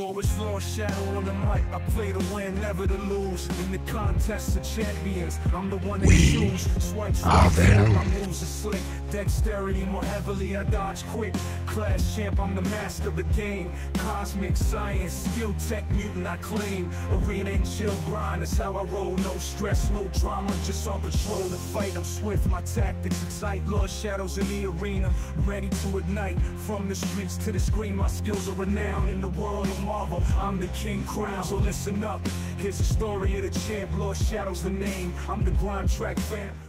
Go as Shaedow on the mic. I play to win, never to lose. In the contest of champions, I'm the one they choose. Swipe, are my moves are slick. Dexterity more heavily, I dodge quick. Class champ, I'm the master of the game. Cosmic science, skill tech mutant, I claim. Arena and chill grind, that's how I roll. No stress, no drama, just on patrol to fight. I'm swift, my tactics excite. Lord Shaedow's in the arena, ready to ignite. From the streets to the screen, my skills are renowned. In the world of Marvel, I'm the king crown. So listen up, here's the story of the champ. Lord Shaedow's the name. I'm the grind track fan.